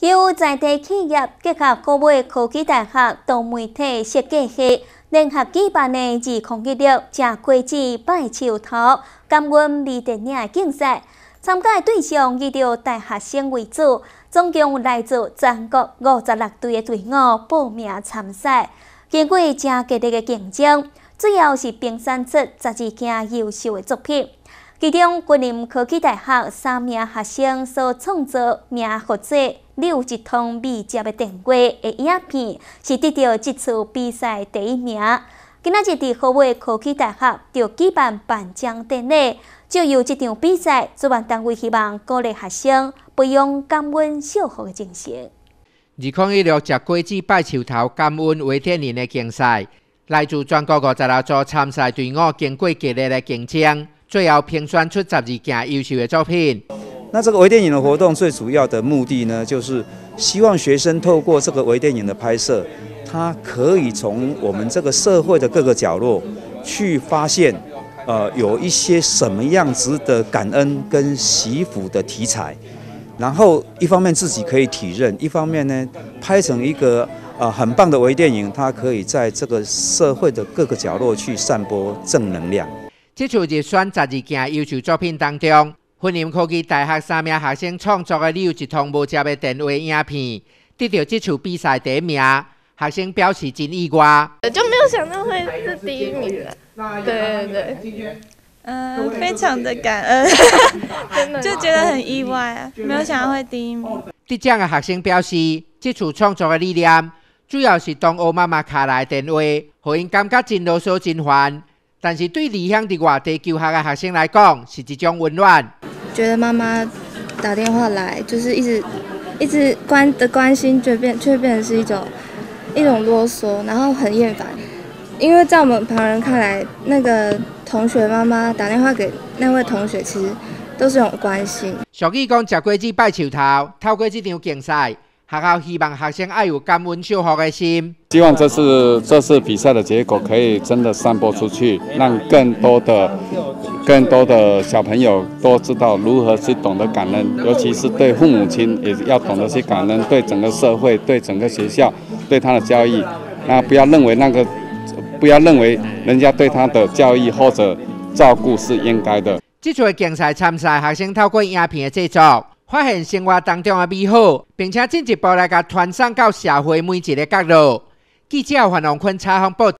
由在地企业结合国美科技大学多媒体设计系联合举办的二零一六正国际拜树头感恩微电影竞赛，参加的对象以着大学生为主，总共来自全国五十六队的队伍报名参赛。经过正激烈的竞争，最后是评选出十二件优秀的作品。其中，国立科技大学三名学生所创作名或者你有一通未接的电话的影片，是得到这次比赛第一名。今仔日伫河尾科技大学就举办颁奖典礼，就由这场比赛主办单位希望鼓励学生培养感恩守护的精神。二零一六食果子拜树头感恩为天人的竞赛，来自全国五十六组参赛队伍，经过激烈的竞争。最后评选出十二件优秀的作品。那这个微电影的活动最主要的目的呢，就是希望学生透过这个微电影的拍摄，他可以从我们这个社会的各个角落去发现，呃，有一些什么样子的感恩跟祈福的题材。然后一方面自己可以体认，一方面呢，拍成一个呃很棒的微电影，它可以在这个社会的各个角落去散播正能量。这次入选十二件优秀作品当中，云林科技大学三名学生创作的《你有一通无接的电话》影片，得到这次比赛第一名。学生表示真意外，就没有想到会是第一名了。对对对，嗯，非常的感恩，就觉得很意外啊，没有想到会第一名。得奖的学生表示，这次创作的理念主要是当欧妈妈卡来电话，让因感觉真啰嗦、真烦。但是对离乡的外地求学的学生来讲，是一种温暖。觉得妈妈打电话来，就是一直一直关的关心，却变却变成是一种一种啰嗦，然后很厌烦。因为在我们旁人看来，那个同学妈妈打电话给那位同学，其实都是一种关心。俗语讲，食果子拜树头，透过这场竞赛。学校希望学生要有感恩守护的心。希望这次这次比赛的结果可以真的散播出去，让更多的更多的小朋友都知道如何去懂得感恩，尤其是对父母亲也要懂得去感恩，对整个社会、对整个学校、对他的教育，那不要认为那个不要认为人家对他的教育或者照顾是应该的。这次竞赛参赛学生透过影片的制作。发现生活当中的美好，并且进一步来甲传送到社会每一个角落。记者黄龙坤采访报。